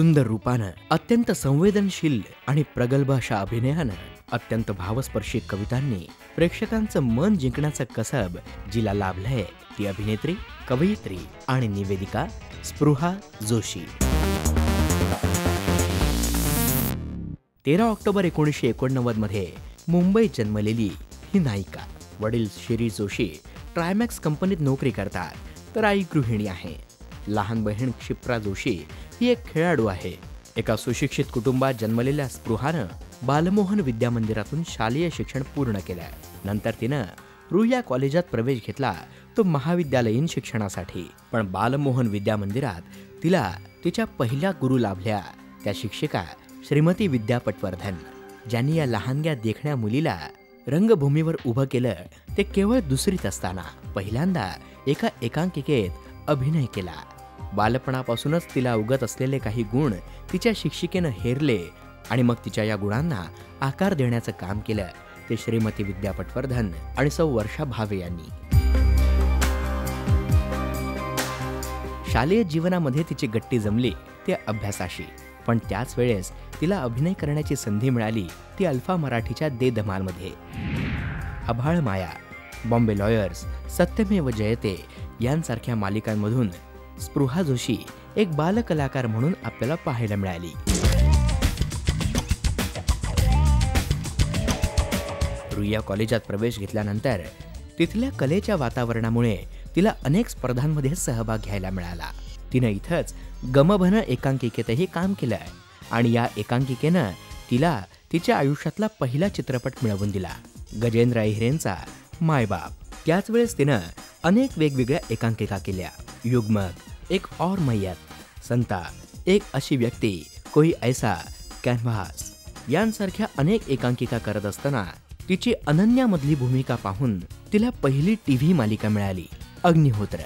सुंदर रूपानं अत्यंत संवेदनशील आणि प्रगल्भ अशा अभिनयानं अत्यंत भावस्पर्शी कवितांनी प्रेक्षकांचं मन जिंकण्याचा कसब जिला लाभलंय. ती अभिनेत्री कवयित्री आणि निवेदिका स्पृहा जोशी. तेरा ऑक्टोबर एकोणीसशे एकोणनव्वदमध्ये मुंबईत जन्मलेली ही नायिका. वडील शिरी जोशी ट्रायमॅक्स कंपनीत नोकरी करतात तर आई गृहिणी आहे. लहान बहीण क्षिप्रा जोशी ही एक खेळाडू आहे. एका सुशिक्षित कुटुंबात जन्मलेल्या स्पृहानं बालमोहन विद्या मंदिरातून शालेय शिक्षण पूर्ण केलं नंतर तिनं रुया कॉलेजात प्रवेश घेतला. तो महाविद्यालयीन शिक्षणासाठी. पण बालमोहन विद्या मंदिरात तिला तिच्या पहिल्या गुरु लाभल्या. त्या शिक्षिका श्रीमती विद्या पटवर्धन. ज्यांनी या लहानग्या देखण्या मुलीला रंगभूमीवर उभं केलं ते केवळ दुसरीत असताना पहिल्यांदा एका एकांकिकेत अभिनय केला. बालपणापासूनच तिला उगत असलेले काही गुण तिच्या शिक्षिकेनं हेरले आणि मग तिच्या या गुणांना आकार देण्याचं काम केलं. ते श्रीमती विद्या पटवर्धन आणि सौ वर्षा भावे यांनी. शालेय जीवनामध्ये तिची गट्टी जमली ते अभ्यासाशी. पण त्याच वेळेस तिला अभिनय करण्याची संधी मिळाली ती अल्फा मराठीच्या दे धमालमध्ये. अभाळ माया बॉम्बे लॉयर्स सत्यमेव जयते यांसारख्या मालिकांमधून स्पृहा जोशी एक बालकलाकार म्हणून आपल्याला पाहायला मिळाली. रुईया कॉलेजात प्रवेश घेतल्यानंतर तिथल्या कलेच्या वातावरणामुळे तिला अनेक स्पर्धांमध्ये सहभाग घ्यायला मिळाला. तिनं इथंच गमभन एकांकिकेतही काम केलं आणि या एकांकिकेनं तिला तिच्या आयुष्यातला पहिला चित्रपट मिळवून दिला. गजेंद्र अहिरेंचा मायबाप. त्याच वेळेस तिनं अनेक वेगवेगळ्या एकांकिका केल्या. युग्मक एक और मैयत संता एक अशी व्यक्ती कोई ऐसा कॅनव्हास यांसारख्या अनेक एकांकिका करत असताना तिची अनन्यामधली भूमिका पाहून तिला पहिली टीव्ही मालिका मिळाली अग्निहोत्र.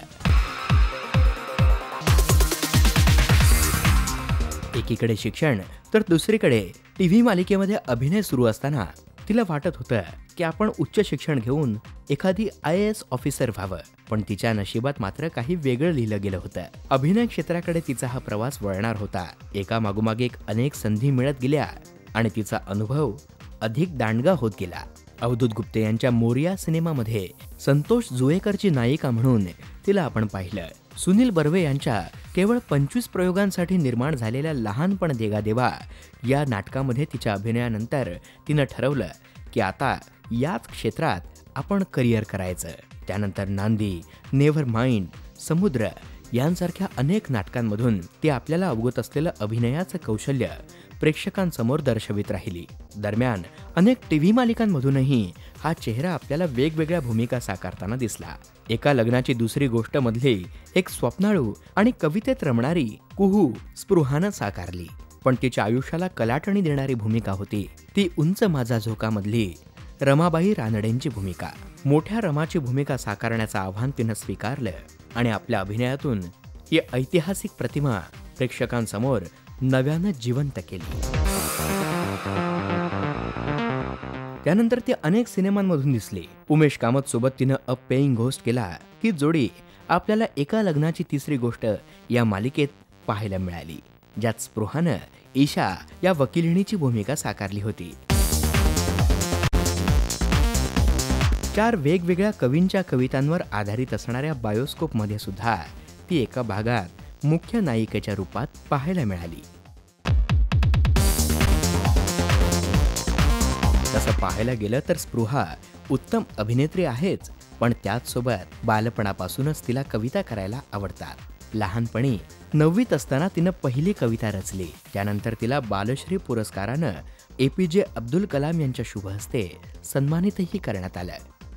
एकीकडे शिक्षण तर दुसरीकडे टीव्ही मालिकेमध्ये अभिनय सुरू असताना तिला वाटत होतं की आपण उच्च शिक्षण घेऊन एखादी आय एस ऑफिसर व्हावं. पण तिच्या नशिबात मात्र काही वेगळं लिहिलं गेलं होतं. अभिनय क्षेत्राकडे तिचा हा प्रवास वळणार होता. एका मागोमाग एक अनेक संधी मिळत गेल्या आणि तिचा अनुभव अधिक दांडगा होत गेला. अवधूत गुप्ते यांच्या मोरिया सिनेमामध्ये संतोष जुएकरची नायिका म्हणून तिला आपण पाहिलं. सुनील बर्वे यांच्या केवळ पंचवीस प्रयोगांसाठी निर्माण झालेल्या लहानपण देगा देवा या नाटकामध्ये तिच्या अभिनयानंतर तिनं ठरवलं की आता याच क्षेत्रात आपण करिअर करायचं. त्यानंतर नांदी नेव्हर माइंड समुद्र यांसारख्या अनेक नाटकांमधून ते आपल्याला अवगत असलेलं अभिनयाचं कौशल्य प्रेक्षकांसमोर दर्शवित राहिली. दरम्यान अनेक टीव्ही मालिकांमधूनही हा चेहरा आपल्याला वेगवेगळ्या भूमिका साकारताना दिसला. एका लग्नाची दुसरी गोष्ट मधली एक स्वप्नाळू आणि कवितेत रमणारी कुहू स्पृहानं साकारली. पण तिच्या आयुष्याला कलाटणी देणारी भूमिका होती. ती उंच माझा झोकामधली रमाबाई रानडेंची भूमिका. मोठ्या रमाची भूमिका साकारण्याचं आव्हान तिनं स्वीकारलं आणि आपल्या अभिनयातून ही ऐतिहासिक प्रतिमा प्रेक्षकांसमोर नव्यानं जिवंत केली. त्यानंतर ती अनेक सिनेमांमधून दिसली. उमेश कामत सोबत तिनं अ पेईंग घोस्ट केला ही जोडी आपल्याला एका लग्नाची तिसरी गोष्ट या मालिकेत पाहायला मिळाली. ज्यात स्पृहानं ईशा या वकिलिणीची भूमिका साकारली होती. चार वेगवेगळ्या कवींच्या कवितांवर आधारित असणाऱ्या बायोस्कोपमध्ये सुद्धा ती एका भागात मुख्य नायिकेच्या रूपात पाहायला मिळाली. तसं पाहायला गेलं तर स्पृहा उत्तम अभिनेत्री आहेच पण त्याचसोबत बालपणापासूनच तिला कविता करायला आवडतात. लहानपणी नववीत असताना तिनं पहिली कविता रचली. त्यानंतर तिला बालश्री पुरस्कारानं ए पी जे अब्दुल कलाम यांच्या शुभ हस्ते सन्मानितही करण्यात आलं.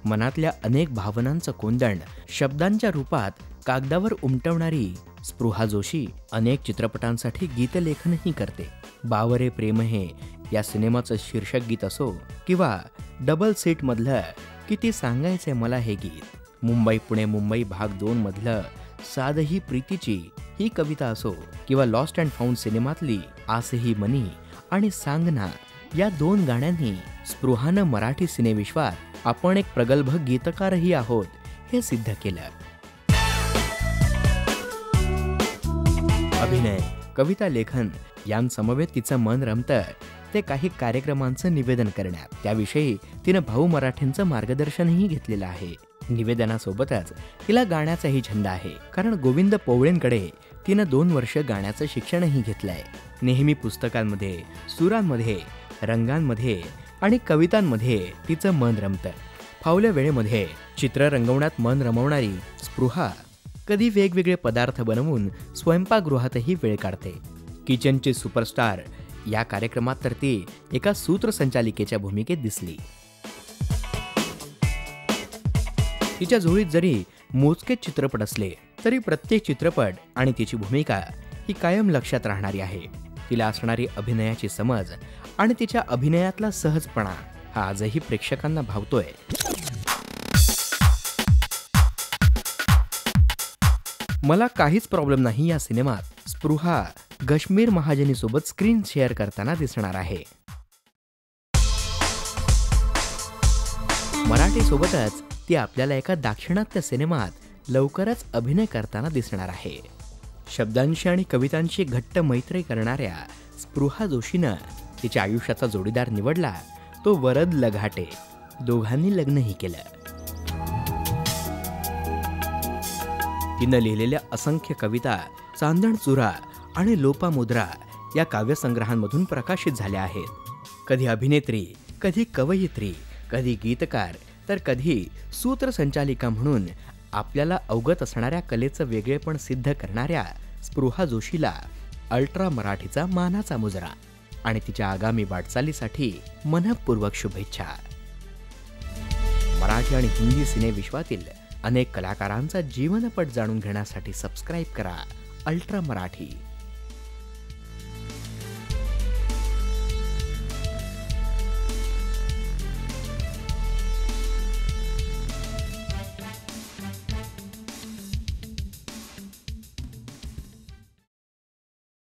मनातल्या अनेक भावनांचं कोंदण शब्दांच्या रूपात कागदावर उमटवणारी स्पृहा जोशी अनेक चित्रपटांसाठी गीतलेखनही करते. बावरे प्रेम हे या सिनेमाचं शीर्षक गीत असो किंवा डबल सीट मधलं किती सांगायचंय मला हे गीत. मुंबई पुणे मुंबई भाग दोन मधलं साधही प्रीतीची ही कविता असो किंवा लॉस्ट अँड फाउंड सिनेमातली आसही मनी आणि सांगना या दोन गाण्यांनी स्पृहानं मराठी सिनेविश्वात आपण एक प्रगल्भ गीतकारही आहोत हे सिद्ध केलं. अभिनय कविता लेखन यांसमवेत तिचं मन रमतं ते काही कार्यक्रमांचं निवेदन करण्यात. त्याविषयी तिनं भाऊ मराठेंचं मार्गदर्शनही घेतलेलं आहे. निवेदनासोबतच तिला गाण्याचाही छंद आहे. कारण गोविंद पोवळेंकडे तिनं दोन वर्ष गाण्याचं शिक्षणही घेतलंय. नेहमी पुस्तकांमध्ये सुरांमध्ये रंगांमध्ये आणि कवितांमध्ये तिचं मन रमतं फावल्या वेळेमध्ये चित्र रंगवण्यात मन रमवणारी स्पृहा कधी वेगवेगळे पदार्थ बनवून स्वयंपाकगृहातही वेळ काढते. किचनचे सुपरस्टार या कार्यक्रमात तर ती एका सूत्रसंचालिकेच्या भूमिकेत दिसली. तिच्या झोळीत जरी मोजकेच चित्रपट असले तरी प्रत्येक चित्रपट आणि तिची भूमिका ही कायम लक्षात राहणारी आहे. तिला असणारी अभिनयाची समज आणि तिच्या अभिनयातला सहजपणा हा आजही प्रेक्षकांना भावतोय. मला काहीच प्रॉब्लेम नाही या सिनेमात. स्पृहा गश्मीर महाजनीसोबत स्क्रीन शेअर करताना दिसणार आहे. मराठीसोबतच ती आपल्याला एका दाक्षिणात्य सिनेमात लवकरच अभिनय करताना दिसणार आहे. शब्दांशी आणि कवितांशी घट्ट मैत्री करणाऱ्या स्पृहा जोशीनं तिच्या आयुष्याचा जोडीदार निवडला तो वरद लघाटे. दोघांनी लग्नही केलं. तिनं लिहिलेल्या असंख्य कविता चांदण चुरा आणि लोपामुद्रा या काव्यसंग्रहांमधून प्रकाशित झाल्या आहेत. कधी अभिनेत्री कधी कवयित्री कधी गीतकार तर कधी सूत्रसंचालिका म्हणून आपल्याला अवगत असणाऱ्या कलेचं वेगळेपण सिद्ध करणाऱ्या स्पृहा जोशीला अल्ट्रा मराठीचा मानाचा मुजरा आणि तिच्या आगामी वाटचालीसाठी मनपूर्वक शुभेच्छा. मराठी आणि हिंदी सिनेविश्वातील अनेक कलाकारांचा जीवनपट जाणून घेण्यासाठी सबस्क्राईब करा. अल्ट्रा मराठी.